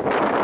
you